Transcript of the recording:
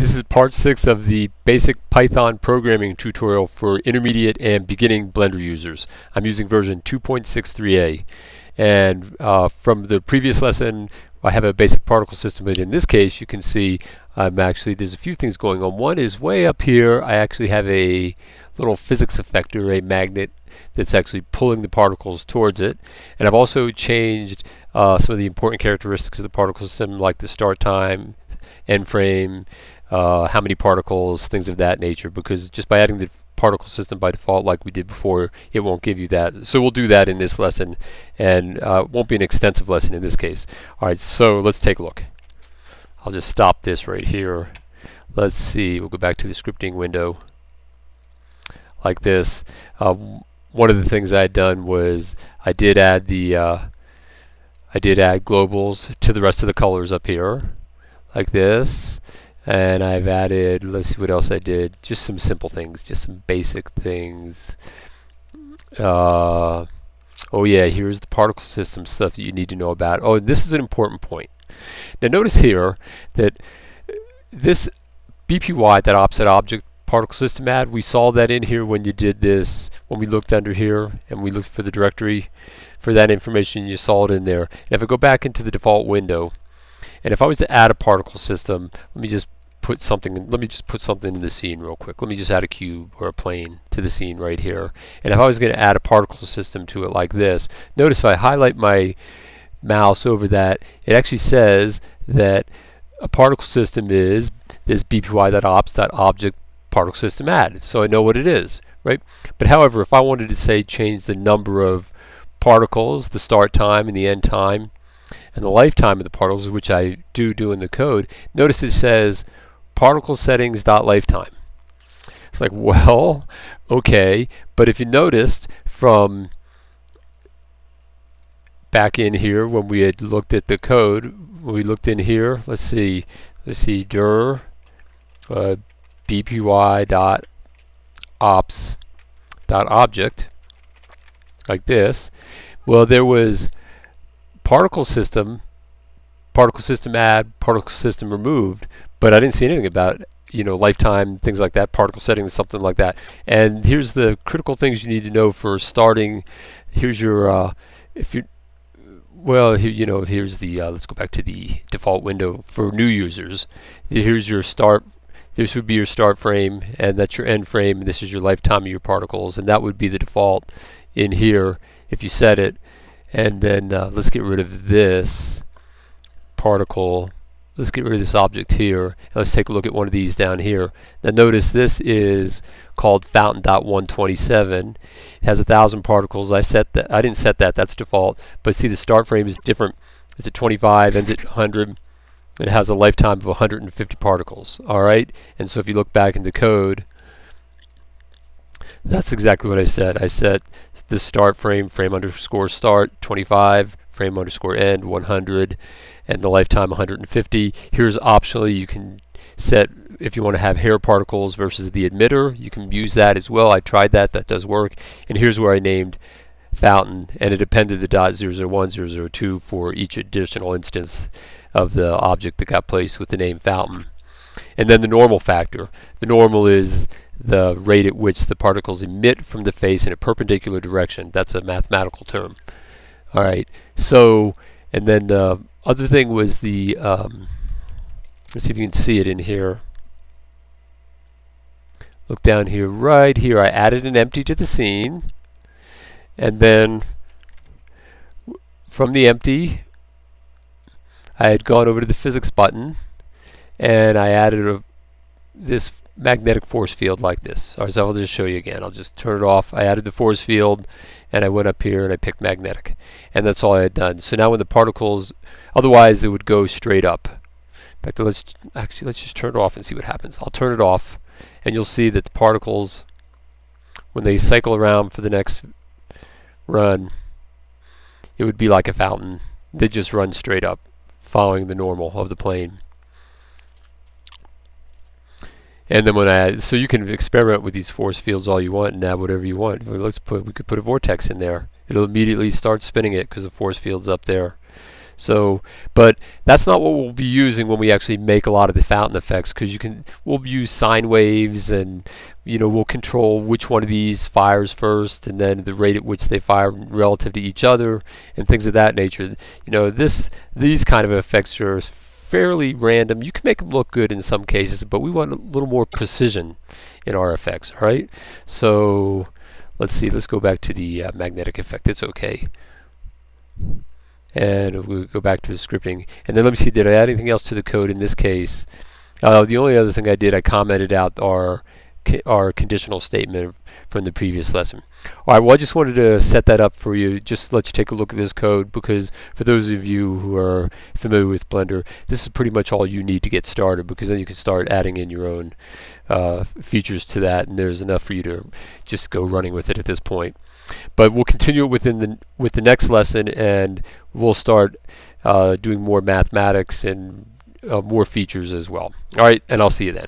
This is part 6 of the basic Python programming tutorial for intermediate and beginning Blender users. I'm using version 2.63a and uh, from the previous lesson I have a basic particle system but in this case you can see I'm actually there's a few things going on. One is way up here I actually have a little physics effector, a magnet that's actually pulling the particles towards it and I've also changed uh, some of the important characteristics of the particle system like the start time, end frame, uh, how many particles, things of that nature, because just by adding the particle system by default like we did before, it won't give you that. So we'll do that in this lesson, and uh, won't be an extensive lesson in this case. Alright, so let's take a look. I'll just stop this right here. Let's see, we'll go back to the scripting window like this. Uh, one of the things I had done was I did add the uh, I did add globals to the rest of the colors up here like this and I've added let's see what else I did. Just some simple things just some basic things. Uh, oh yeah here's the particle system stuff that you need to know about. Oh and this is an important point. Now notice here that this BPY that offset object particle system add we saw that in here when you did this when we looked under here and we looked for the directory for that information you saw it in there. And if I go back into the default window and if I was to add a particle system, let me just put something, in, let me just put something in the scene real quick. Let me just add a cube or a plane to the scene right here. And if I was going to add a particle system to it like this, notice if I highlight my mouse over that, it actually says that a particle system is this bpy.ops.object particle system add. So I know what it is, right? But however, if I wanted to say change the number of particles, the start time and the end time, and the lifetime of the particles, which I do do in the code, notice it says particle settings dot lifetime. It's like, well, okay, but if you noticed from back in here when we had looked at the code, we looked in here, let's see, let's see, dir uh, bpy dot ops dot object like this. Well, there was particle system, particle system add, particle system removed, but I didn't see anything about you know lifetime things like that, particle settings, something like that. And here's the critical things you need to know for starting. Here's your uh, if you well here, you know here's the uh, let's go back to the default window for new users. Here's your start this would be your start frame and that's your end frame and this is your lifetime of your particles and that would be the default in here if you set it and then uh, let's get rid of this particle. Let's get rid of this object here. Let's take a look at one of these down here. Now notice this is called fountain.127 it has a thousand particles. I set that I didn't set that. That's default. But see the start frame is different. It's at 25 ends at 100 it has a lifetime of 150 particles. Alright and so if you look back in the code that's exactly what I said. I set the start frame, frame underscore start 25, frame underscore end 100, and the lifetime 150. Here's optionally you can set if you want to have hair particles versus the emitter. You can use that as well. I tried that. That does work. And here's where I named fountain, and it appended the dot 001, 002 for each additional instance of the object that got placed with the name fountain. And then the normal factor. The normal is the rate at which the particles emit from the face in a perpendicular direction. That's a mathematical term. All right. So, and then the other thing was the, um, let's see if you can see it in here. Look down here, right here. I added an empty to the scene. And then from the empty, I had gone over to the physics button and I added a, this magnetic force field like this. Or so I'll just show you again. I'll just turn it off. I added the force field and I went up here and I picked magnetic. And that's all I had done. So now when the particles, otherwise they would go straight up. In fact, let's actually let's just turn it off and see what happens. I'll turn it off and you'll see that the particles, when they cycle around for the next run, it would be like a fountain. They just run straight up, following the normal of the plane. And then when I add, so you can experiment with these force fields all you want and add whatever you want. Let's put we could put a vortex in there. It'll immediately start spinning it because the force field's up there. So, but that's not what we'll be using when we actually make a lot of the fountain effects because you can, we'll use sine waves and, you know, we'll control which one of these fires first and then the rate at which they fire relative to each other and things of that nature. You know, this, these kind of effects are fairly random. You can make them look good in some cases, but we want a little more precision in our effects, all right? So, let's see, let's go back to the uh, magnetic effect. It's okay and we go back to the scripting and then let me see did I add anything else to the code in this case uh, the only other thing I did I commented out our our conditional statement from the previous lesson alright well I just wanted to set that up for you just let you take a look at this code because for those of you who are familiar with Blender this is pretty much all you need to get started because then you can start adding in your own uh, features to that and there's enough for you to just go running with it at this point but we'll continue it within the with the next lesson, and we'll start uh, doing more mathematics and uh, more features as well. All right, and I'll see you then.